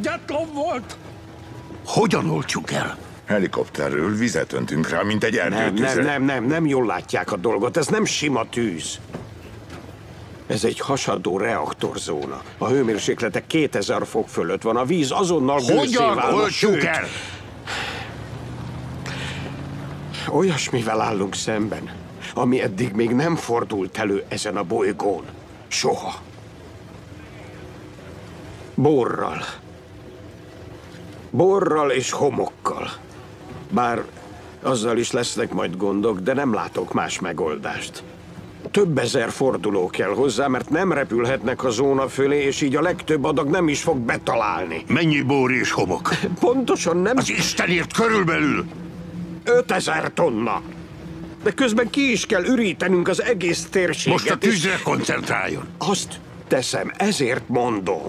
Egyetlen volt! Hogyan oltjuk el? Helikopterről vizet öntünk rá, mint egy Nem, nem, erdőtüzre. nem, nem, nem jól látják a dolgot. Ez nem sima tűz. Ez egy hasadó reaktorzóna. A hőmérséklete 2000 fok fölött van. A víz azonnal Hogyan sőt, el? Olyasmivel állunk szemben, ami eddig még nem fordult elő ezen a bolygón. Soha. Borral. Borral és homokkal. Bár azzal is lesznek majd gondok, de nem látok más megoldást. Több ezer forduló kell hozzá, mert nem repülhetnek a zóna fölé, és így a legtöbb adag nem is fog betalálni. Mennyi bor és homok? Pontosan nem Az Istenért körülbelül! 5000 tonna. De közben ki is kell ürítenünk az egész térséget. Most a és tűzre koncentráljon. Azt teszem, ezért mondom.